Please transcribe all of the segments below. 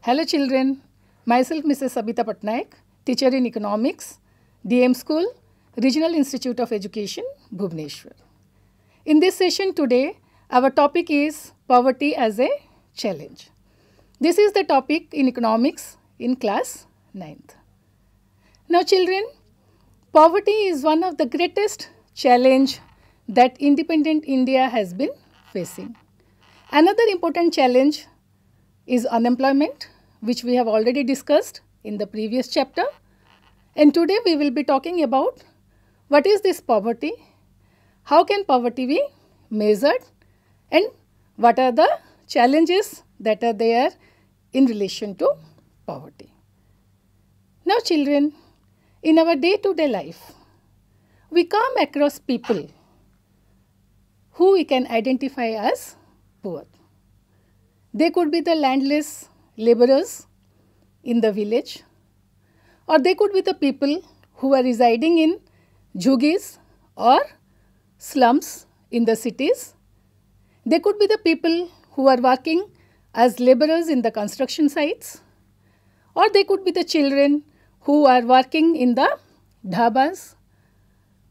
Hello children, myself Mrs. Sabita Patnaik, teacher in economics, DM School, Regional Institute of Education, Bhubaneswar. In this session today, our topic is poverty as a challenge. This is the topic in economics in class 9th. Now children, poverty is one of the greatest challenge that independent India has been facing. Another important challenge is unemployment which we have already discussed in the previous chapter and today we will be talking about what is this poverty, how can poverty be measured and what are the challenges that are there in relation to poverty. Now children, in our day to day life, we come across people who we can identify as poor. They could be the landless laborers in the village or they could be the people who are residing in jhugis or slums in the cities. They could be the people who are working as laborers in the construction sites or they could be the children who are working in the dhabas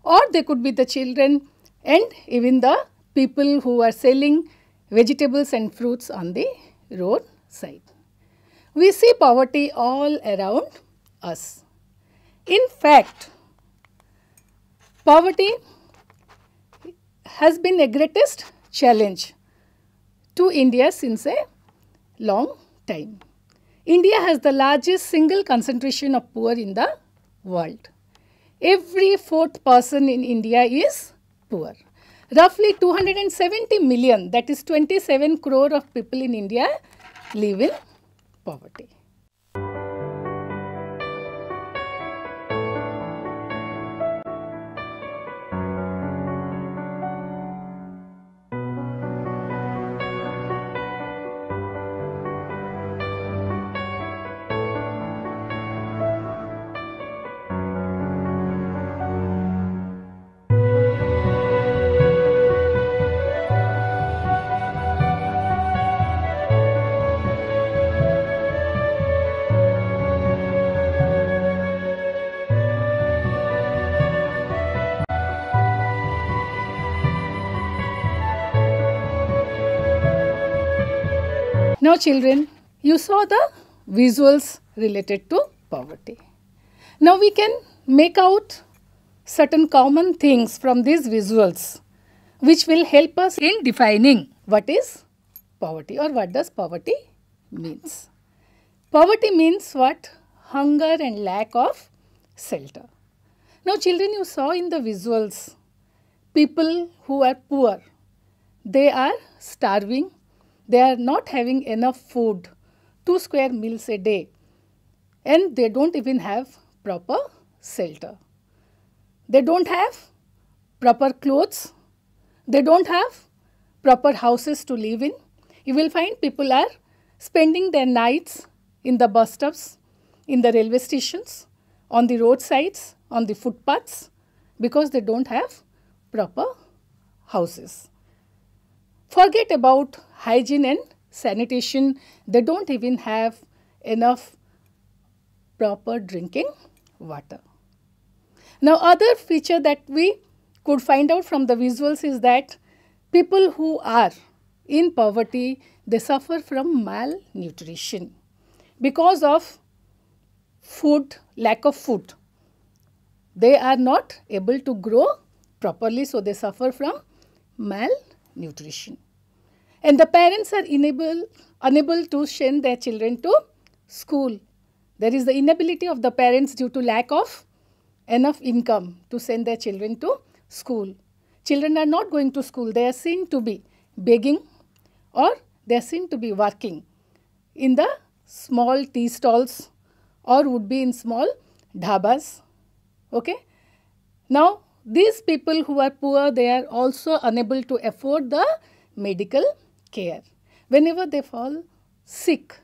or they could be the children and even the people who are selling vegetables and fruits on the road side. We see poverty all around us. In fact, poverty has been a greatest challenge to India since a long time. India has the largest single concentration of poor in the world. Every fourth person in India is poor. Roughly 270 million, that is 27 crore of people in India live in poverty. Children, you saw the visuals related to poverty. Now we can make out certain common things from these visuals which will help us in defining what is poverty or what does poverty means. Poverty means what? Hunger and lack of shelter. Now children you saw in the visuals people who are poor they are starving they are not having enough food, two square meals a day, and they don't even have proper shelter. They don't have proper clothes, they don't have proper houses to live in. You will find people are spending their nights in the bus stops, in the railway stations, on the roadsides, on the footpaths because they don't have proper houses. Forget about hygiene and sanitation. They don't even have enough proper drinking water. Now other feature that we could find out from the visuals is that people who are in poverty, they suffer from malnutrition because of food, lack of food. They are not able to grow properly, so they suffer from malnutrition nutrition. And the parents are unable, unable to send their children to school. There is the inability of the parents due to lack of enough income to send their children to school. Children are not going to school, they are seen to be begging or they are seen to be working in the small tea stalls or would be in small dhabas. Okay. Now, these people who are poor, they are also unable to afford the medical care. Whenever they fall sick,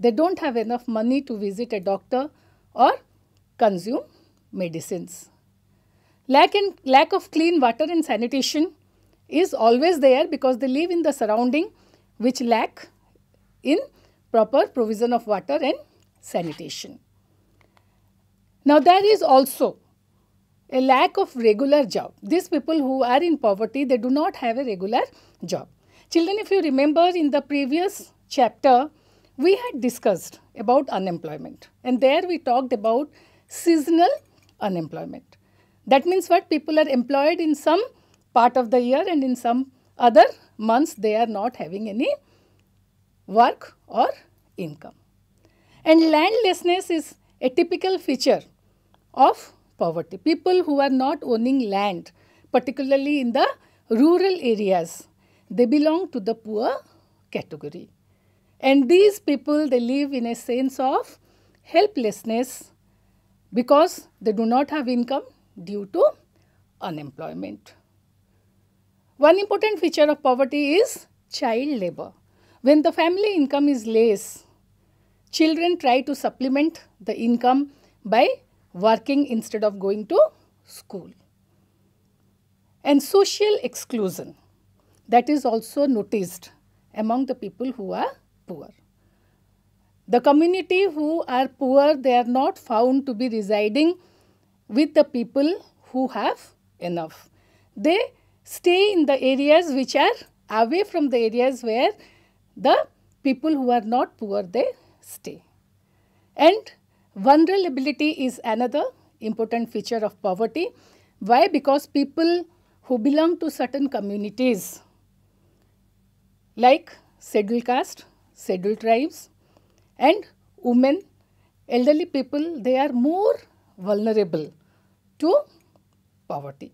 they don't have enough money to visit a doctor or consume medicines. Lack, in, lack of clean water and sanitation is always there because they live in the surrounding which lack in proper provision of water and sanitation. Now there is also a lack of regular job. These people who are in poverty, they do not have a regular job. Children, if you remember in the previous chapter, we had discussed about unemployment and there we talked about seasonal unemployment. That means what people are employed in some part of the year and in some other months they are not having any work or income. And landlessness is a typical feature of poverty. People who are not owning land, particularly in the rural areas, they belong to the poor category. And these people, they live in a sense of helplessness because they do not have income due to unemployment. One important feature of poverty is child labor. When the family income is less, children try to supplement the income by working instead of going to school. And social exclusion that is also noticed among the people who are poor. The community who are poor, they are not found to be residing with the people who have enough. They stay in the areas which are away from the areas where the people who are not poor, they stay. And vulnerability is another important feature of poverty. Why? Because people who belong to certain communities like scheduled caste, scheduled tribes and women, elderly people, they are more vulnerable to poverty.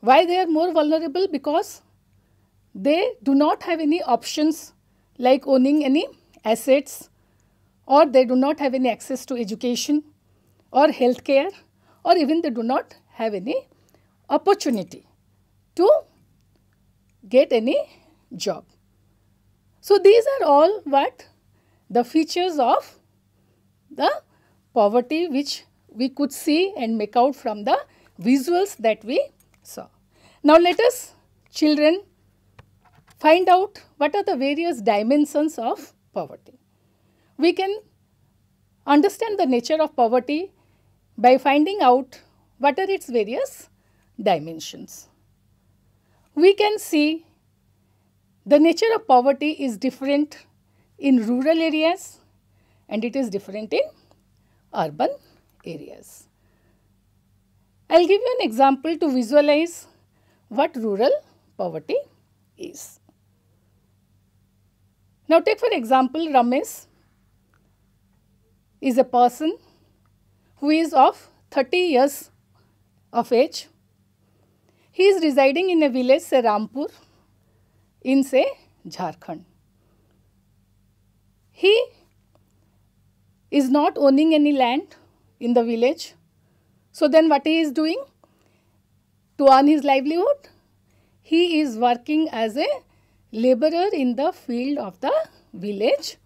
Why they are more vulnerable? Because they do not have any options like owning any assets or they do not have any access to education or health care or even they do not have any opportunity to get any job. So, these are all what the features of the poverty which we could see and make out from the visuals that we saw. Now, let us children find out what are the various dimensions of poverty. We can understand the nature of poverty by finding out what are its various dimensions. We can see the nature of poverty is different in rural areas and it is different in urban areas. I will give you an example to visualize what rural poverty is. Now take for example Ramesh is a person who is of 30 years of age. He is residing in a village say Rampur in say Jharkhand. He is not owning any land in the village. So then what he is doing? To earn his livelihood, he is working as a laborer in the field of the village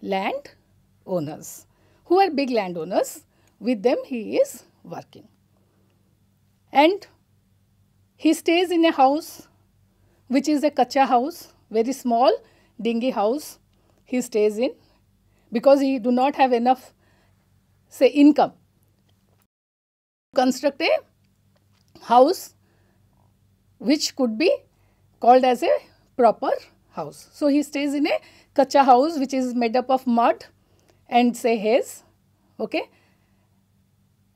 land owners who are big landowners. With them he is working. And he stays in a house which is a kacha house, very small dingy house he stays in because he do not have enough say income construct a house which could be called as a proper house. So, he stays in a kacha house which is made up of mud and say his okay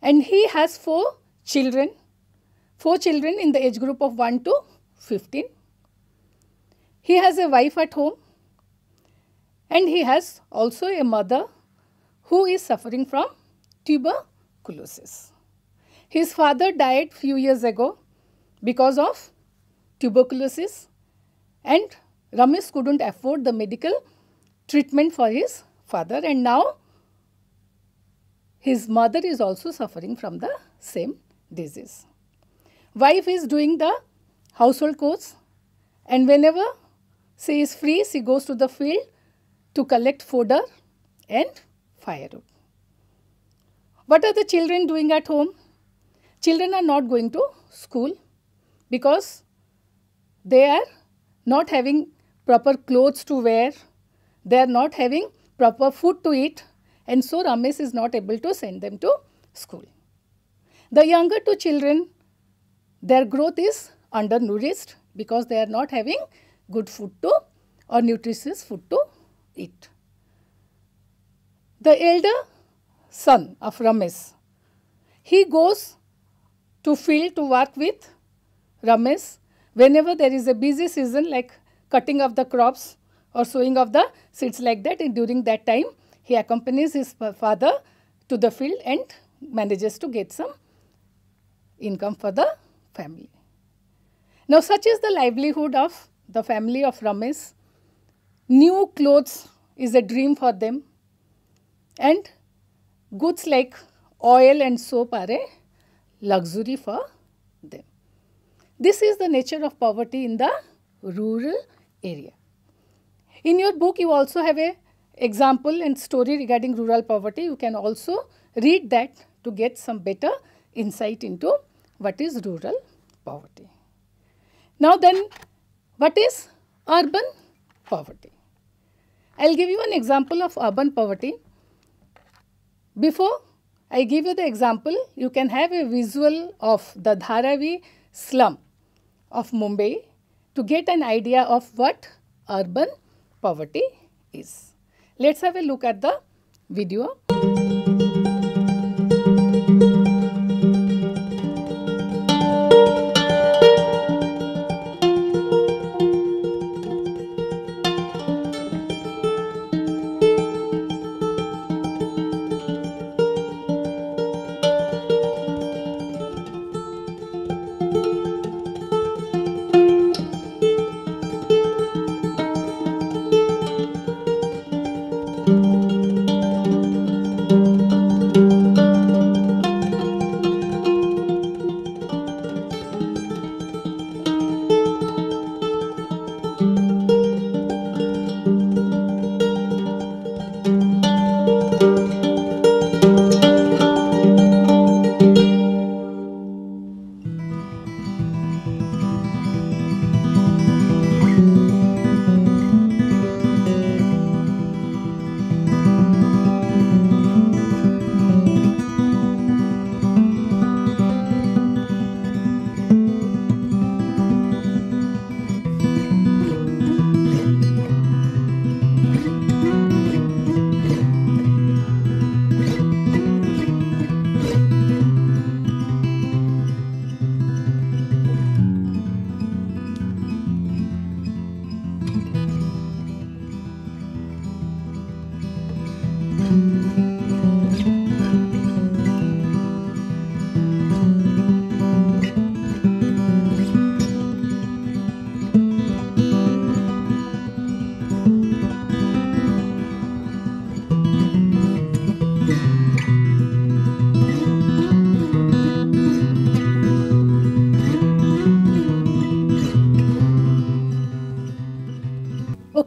and he has four children four children in the age group of 1 to 15 he has a wife at home and he has also a mother who is suffering from tuberculosis. His father died few years ago because of tuberculosis and Ramesh couldn't afford the medical treatment for his father and now his mother is also suffering from the same disease. Wife is doing the household chores and whenever she is free, she goes to the field to collect fodder and firewood. What are the children doing at home? Children are not going to school because they are not having proper clothes to wear, they are not having proper food to eat and so Ramesh is not able to send them to school. The younger two children, their growth is undernourished because they are not having good food to or nutritious food to eat. The elder son of Ramesh, he goes to field to work with Ramesh whenever there is a busy season like cutting of the crops or sowing of the seeds like that and during that time he accompanies his father to the field and manages to get some income for the family. Now such is the livelihood of the family of Ramesh. New clothes is a dream for them and goods like oil and soap are a luxury for them. This is the nature of poverty in the rural area. In your book, you also have a example and story regarding rural poverty. You can also read that to get some better insight into what is rural poverty. Now then, what is urban poverty? I'll give you an example of urban poverty. Before I give you the example, you can have a visual of the Dharavi slum of Mumbai to get an idea of what urban poverty is. Let's have a look at the video.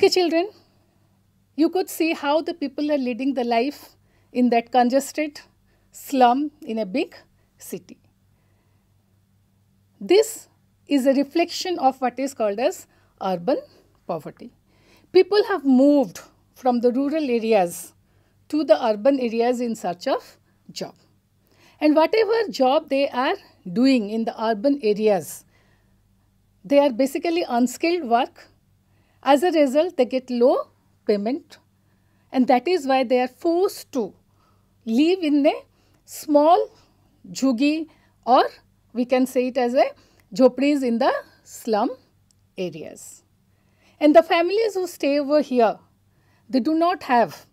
Okay, children, you could see how the people are leading the life in that congested slum in a big city. This is a reflection of what is called as urban poverty. People have moved from the rural areas to the urban areas in search of job. And whatever job they are doing in the urban areas, they are basically unskilled work as a result, they get low payment and that is why they are forced to live in a small jhugi or we can say it as a jhopris in the slum areas. And the families who stay over here, they do not have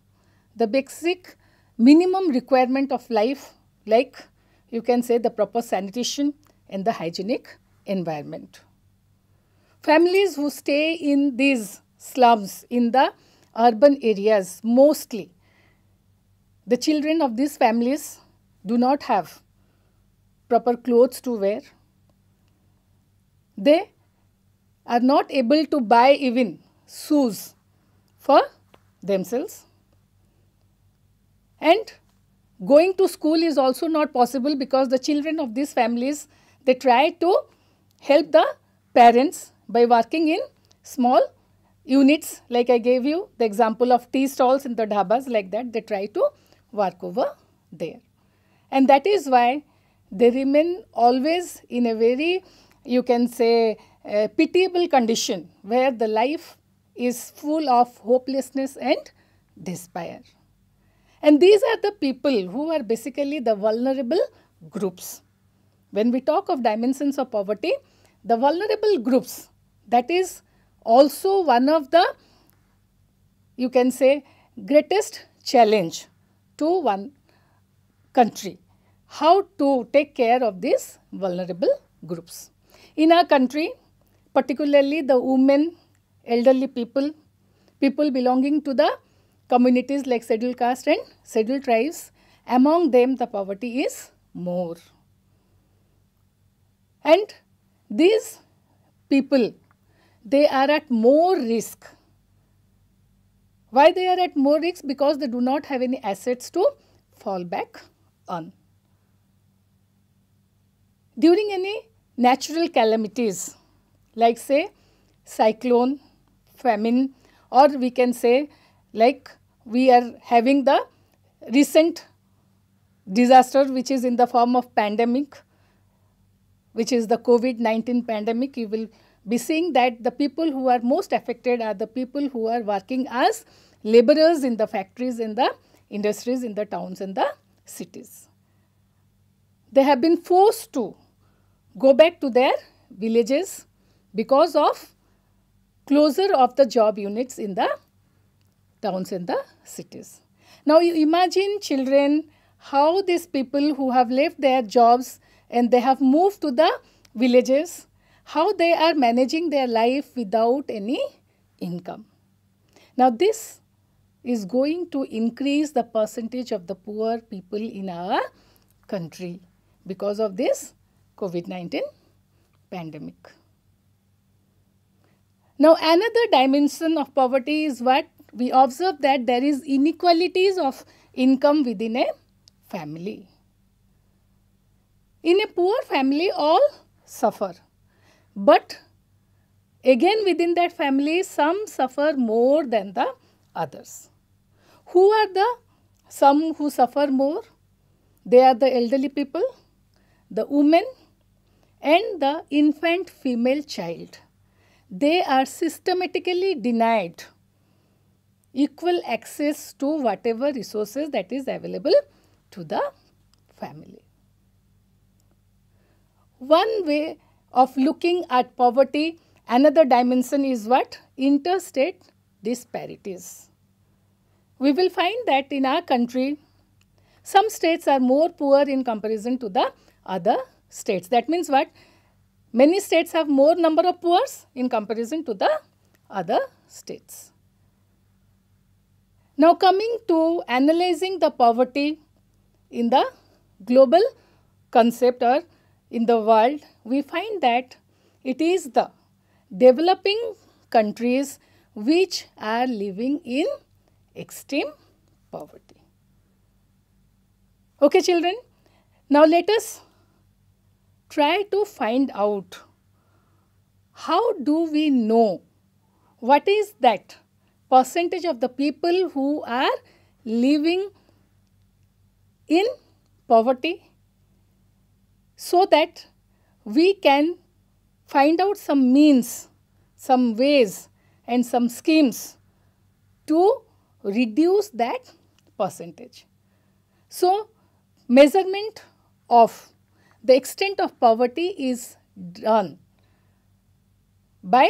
the basic minimum requirement of life like you can say the proper sanitation and the hygienic environment. Families who stay in these slums in the urban areas mostly, the children of these families do not have proper clothes to wear. They are not able to buy even shoes for themselves. And going to school is also not possible because the children of these families, they try to help the parents by working in small units like I gave you the example of tea stalls in the dhabas like that they try to work over there. And that is why they remain always in a very you can say pitiable condition where the life is full of hopelessness and despair. And these are the people who are basically the vulnerable groups. When we talk of dimensions of poverty, the vulnerable groups, that is also one of the, you can say, greatest challenge to one country. How to take care of these vulnerable groups. In our country, particularly the women, elderly people, people belonging to the communities like scheduled caste and scheduled tribes, among them the poverty is more. And these people, they are at more risk. Why they are at more risk? Because they do not have any assets to fall back on. During any natural calamities, like say cyclone, famine or we can say like we are having the recent disaster which is in the form of pandemic which is the COVID-19 pandemic, you will be seeing that the people who are most affected are the people who are working as laborers in the factories, in the industries, in the towns in the cities. They have been forced to go back to their villages because of closure of the job units in the towns and the cities. Now you imagine children how these people who have left their jobs and they have moved to the villages, how they are managing their life without any income. Now this is going to increase the percentage of the poor people in our country because of this COVID-19 pandemic. Now another dimension of poverty is what we observe that there is inequalities of income within a family. In a poor family all suffer but again within that family some suffer more than the others. Who are the some who suffer more? They are the elderly people, the women and the infant female child they are systematically denied equal access to whatever resources that is available to the family. One way of looking at poverty, another dimension is what? Interstate disparities. We will find that in our country, some states are more poor in comparison to the other states. That means what? Many states have more number of poor in comparison to the other states. Now coming to analyzing the poverty in the global concept or in the world, we find that it is the developing countries which are living in extreme poverty. Okay children, now let us try to find out how do we know what is that percentage of the people who are living in poverty so that we can find out some means, some ways and some schemes to reduce that percentage. So, measurement of the extent of poverty is done by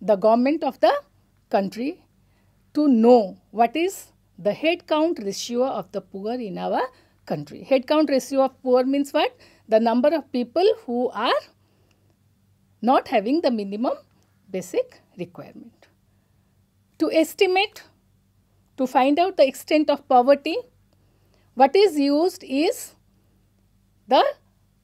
the government of the country to know what is the head count ratio of the poor in our country. Head count ratio of poor means what? The number of people who are not having the minimum basic requirement. To estimate, to find out the extent of poverty, what is used is the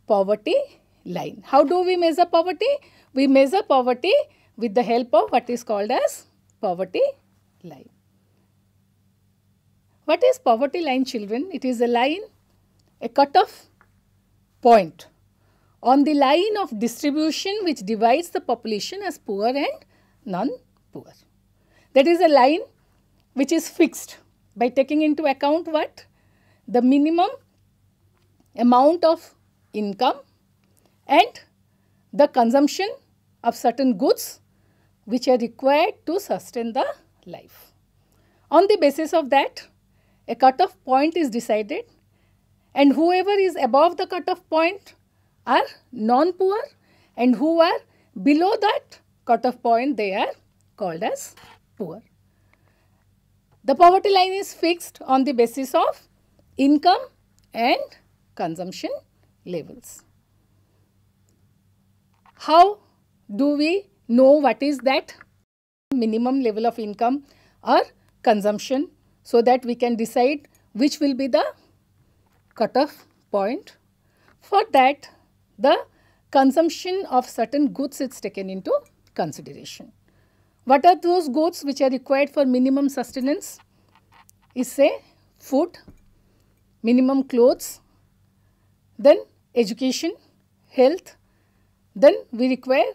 poverty line. How do we measure poverty? We measure poverty with the help of what is called as poverty line. What is poverty line children? It is a line, a cut-off point on the line of distribution which divides the population as poor and non-poor. That is a line which is fixed by taking into account what? The minimum amount of income and the consumption of certain goods which are required to sustain the life. On the basis of that, a cutoff point is decided and whoever is above the cutoff point are non-poor and who are below that cutoff point they are called as poor. The poverty line is fixed on the basis of income and consumption levels. How do we know what is that minimum level of income or consumption so that we can decide which will be the cutoff point. For that, the consumption of certain goods is taken into consideration. What are those goods which are required for minimum sustenance? Is say food, minimum clothes, then education, health, then we require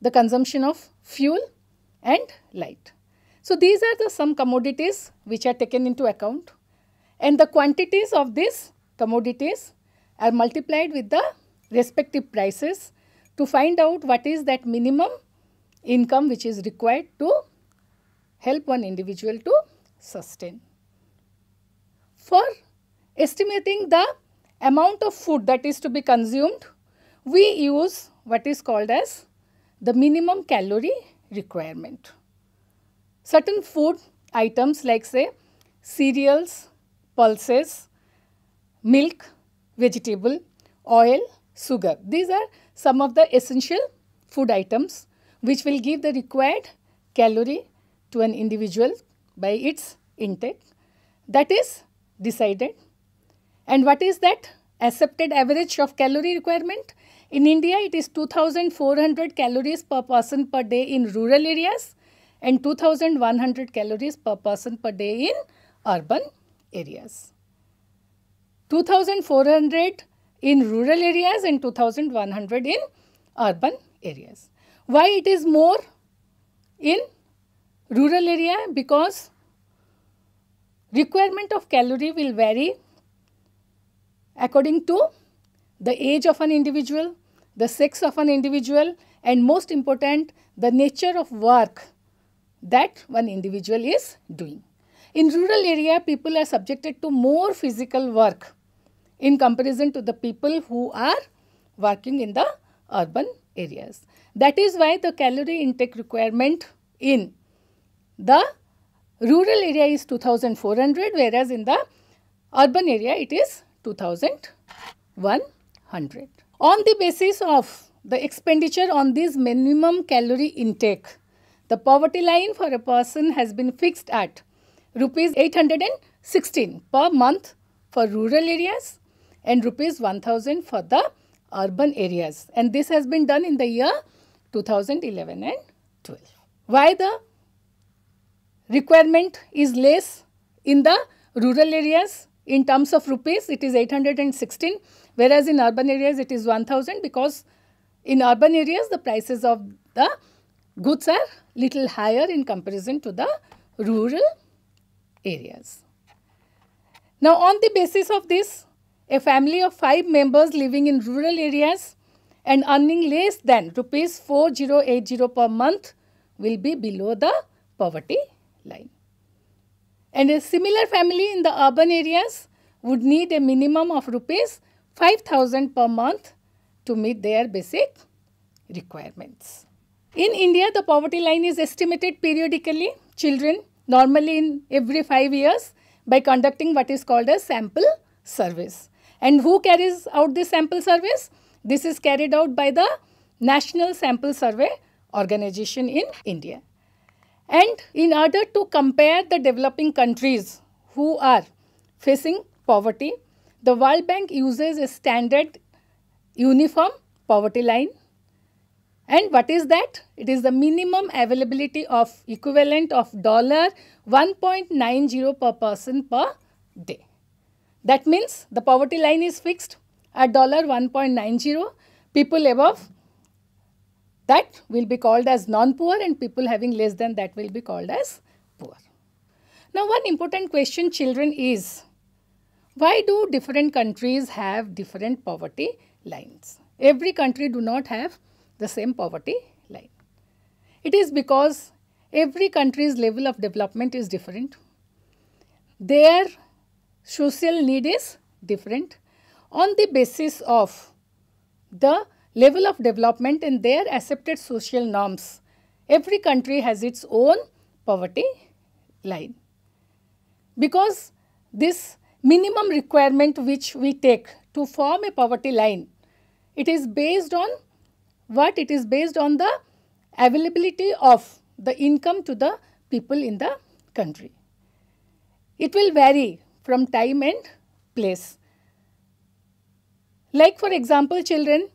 the consumption of fuel and light. So, these are the some commodities which are taken into account and the quantities of these commodities are multiplied with the respective prices to find out what is that minimum income which is required to help one individual to sustain. For estimating the amount of food that is to be consumed, we use what is called as the minimum calorie requirement. Certain food items like say cereals, pulses, milk, vegetable, oil, sugar. These are some of the essential food items which will give the required calorie to an individual by its intake. That is decided. And what is that accepted average of calorie requirement? In India, it is 2400 calories per person per day in rural areas and 2100 calories per person per day in urban areas. 2400 in rural areas and 2100 in urban areas. Why it is more in rural area? Because requirement of calorie will vary according to the age of an individual, the sex of an individual and most important the nature of work that one individual is doing. In rural area people are subjected to more physical work in comparison to the people who are working in the urban areas. That is why the calorie intake requirement in the rural area is 2400 whereas in the urban area it is 2100. On the basis of the expenditure on this minimum calorie intake, the poverty line for a person has been fixed at rupees 816 per month for rural areas and rupees 1000 for the urban areas and this has been done in the year 2011 and 12. Why the requirement is less in the rural areas in terms of rupees it is 816 whereas in urban areas it is 1000 because in urban areas the prices of the goods are little higher in comparison to the rural areas. Now on the basis of this a family of 5 members living in rural areas and earning less than rupees 4080 per month will be below the poverty line. And a similar family in the urban areas would need a minimum of rupees 5000 per month to meet their basic requirements. In India, the poverty line is estimated periodically. Children normally in every 5 years by conducting what is called a sample survey. And who carries out this sample survey? This is carried out by the National Sample Survey organization in India. And in order to compare the developing countries who are facing poverty, the World Bank uses a standard uniform poverty line. And what is that? It is the minimum availability of equivalent of dollar 1.90 per person per day. That means the poverty line is fixed at dollar 1.90. People above that will be called as non-poor and people having less than that will be called as poor. Now, one important question, children, is why do different countries have different poverty lines? Every country do not have the same poverty line. It is because every country's level of development is different. Their social need is different. On the basis of the level of development and their accepted social norms, every country has its own poverty line. Because this minimum requirement which we take to form a poverty line, it is based on what? It is based on the availability of the income to the people in the country. It will vary from time and place. Like for example, children,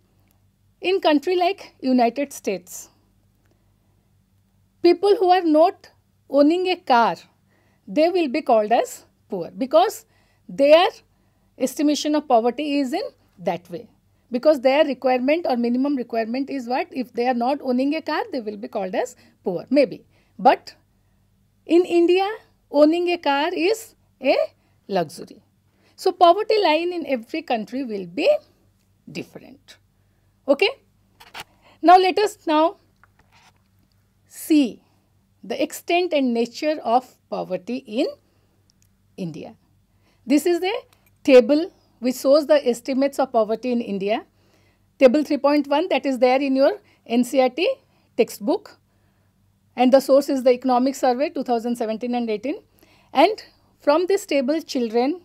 in country like United States, people who are not owning a car, they will be called as poor because their estimation of poverty is in that way. Because their requirement or minimum requirement is what? If they are not owning a car, they will be called as poor, maybe. But in India, owning a car is a luxury. So, poverty line in every country will be different. Okay? Now, let us now see the extent and nature of poverty in India. This is the table which shows the estimates of poverty in India. Table 3.1 that is there in your NCERT textbook and the source is the economic survey 2017 and 18 and from this table children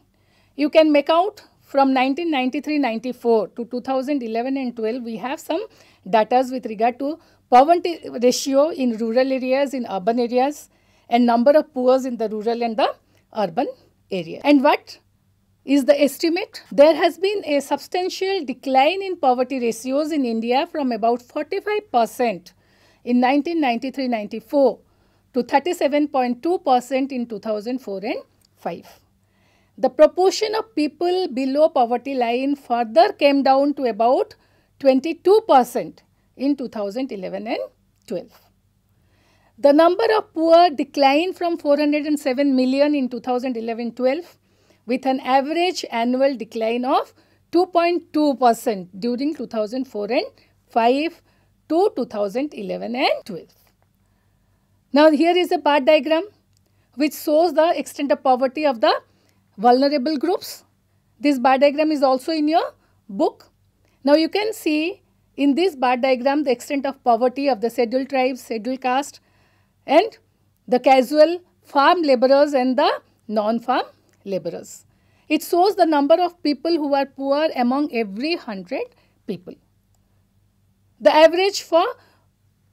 you can make out from 1993-94 to 2011 and 12 we have some data with regard to poverty ratio in rural areas, in urban areas and number of poors in the rural and the urban area. And what is the estimate? There has been a substantial decline in poverty ratios in India from about 45% in 1993-94 to 37.2% in 2004 and 5. The proportion of people below poverty line further came down to about 22% in 2011 and 12. The number of poor declined from 407 million in 2011-12 with an average annual decline of 2.2% during 2004 and 5 to 2011 and 12. Now here is a bar diagram which shows the extent of poverty of the vulnerable groups. This bar diagram is also in your book. Now you can see in this bar diagram the extent of poverty of the scheduled tribes, scheduled caste and the casual farm laborers and the non-farm laborers. It shows the number of people who are poor among every 100 people. The average for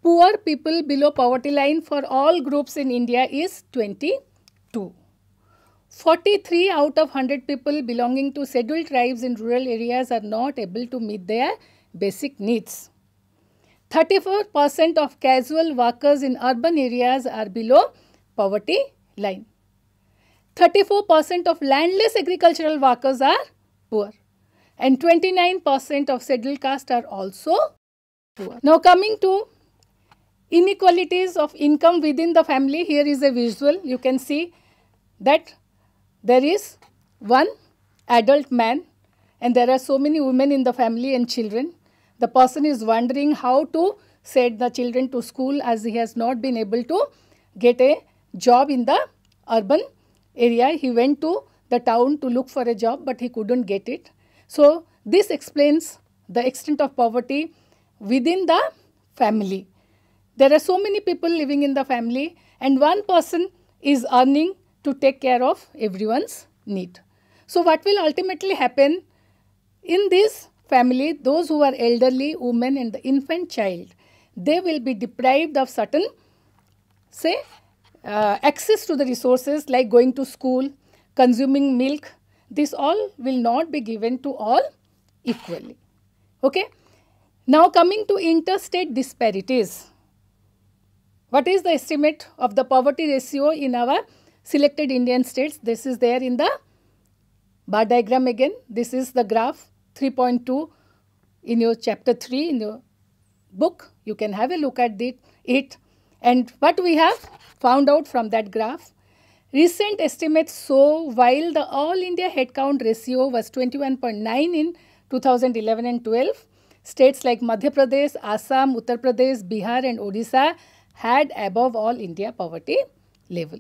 poor people below poverty line for all groups in India is 22. 43 out of 100 people belonging to scheduled tribes in rural areas are not able to meet their basic needs. 34% of casual workers in urban areas are below poverty line. 34% of landless agricultural workers are poor and 29% of scheduled caste are also poor. Now coming to inequalities of income within the family, here is a visual. You can see that there is one adult man and there are so many women in the family and children. The person is wondering how to send the children to school as he has not been able to get a job in the urban area. He went to the town to look for a job but he couldn't get it. So, this explains the extent of poverty within the family. There are so many people living in the family and one person is earning to take care of everyone's need. So, what will ultimately happen in this family, those who are elderly, women and the infant child, they will be deprived of certain, say, uh, access to the resources like going to school, consuming milk. This all will not be given to all equally. Okay. Now coming to interstate disparities. What is the estimate of the poverty ratio in our selected Indian states? This is there in the bar diagram again. This is the graph 3.2 in your chapter 3 in your book. You can have a look at it. And what we have found out from that graph, recent estimates show while the all India headcount ratio was 21.9 in 2011 and 12, states like Madhya Pradesh, Assam, Uttar Pradesh, Bihar and Odisha had above all India poverty level.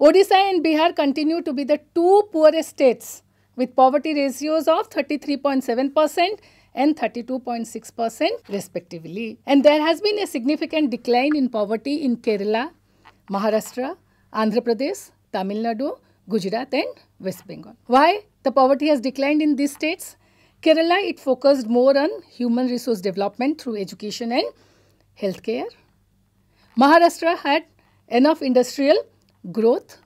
Odisha and Bihar continue to be the two poorest states with poverty ratios of 33.7% and 32.6% respectively. And there has been a significant decline in poverty in Kerala, Maharashtra, Andhra Pradesh, Tamil Nadu, Gujarat and West Bengal. Why the poverty has declined in these states? Kerala, it focused more on human resource development through education and healthcare. Maharashtra had enough industrial growth.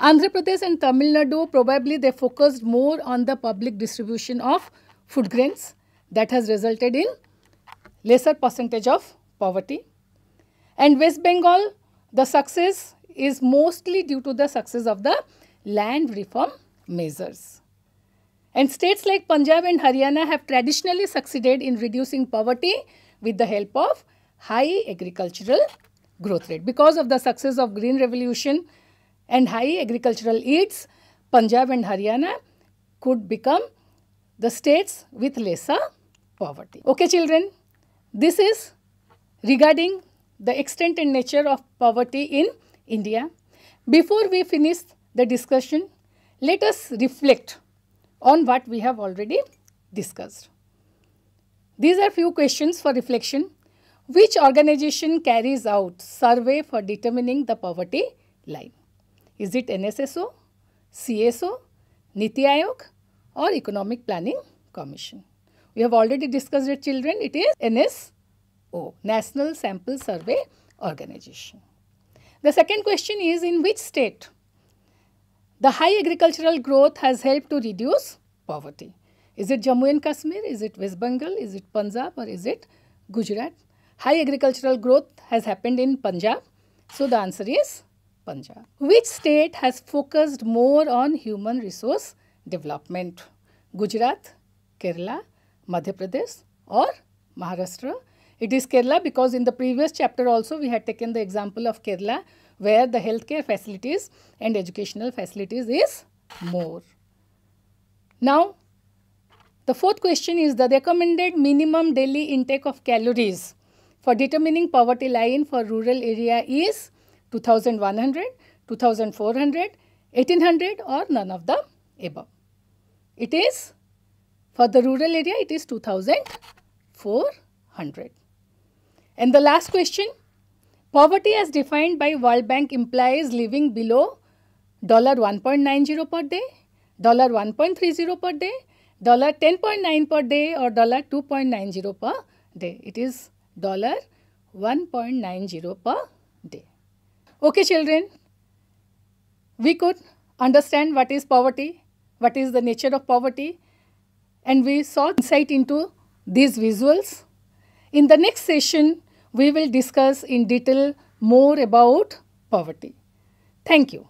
Andhra Pradesh and Tamil Nadu probably they focused more on the public distribution of food grains that has resulted in lesser percentage of poverty. And West Bengal, the success is mostly due to the success of the land reform measures. And states like Punjab and Haryana have traditionally succeeded in reducing poverty with the help of high agricultural growth rate. Because of the success of Green Revolution and high agricultural yields, Punjab and Haryana could become the states with lesser poverty. Okay children, this is regarding the extent and nature of poverty in India. Before we finish the discussion, let us reflect on what we have already discussed. These are few questions for reflection. Which organization carries out survey for determining the poverty line? Is it NSSO, CSO, Niti Aayog or Economic Planning Commission? We have already discussed it children. It is NSO, National Sample Survey Organization. The second question is in which state the high agricultural growth has helped to reduce poverty. Is it Jammu and Kashmir? Is it West Bengal? Is it Punjab or is it Gujarat? High agricultural growth has happened in Punjab. So the answer is Punjab. Which state has focused more on human resource development? Gujarat, Kerala, Madhya Pradesh or Maharashtra? It is Kerala because in the previous chapter also we had taken the example of Kerala where the healthcare facilities and educational facilities is more. Now, the fourth question is the recommended minimum daily intake of calories for determining poverty line for rural area is 2100, 2400, 1800 or none of the above. It is for the rural area it is 2400. And the last question, poverty as defined by World Bank implies living below $1.90 per day, $1.30 per day, $10.9 per day or $2.90 per day. It is $1.90 per day. Okay children, we could understand what is poverty, what is the nature of poverty and we saw insight into these visuals. In the next session, we will discuss in detail more about poverty. Thank you.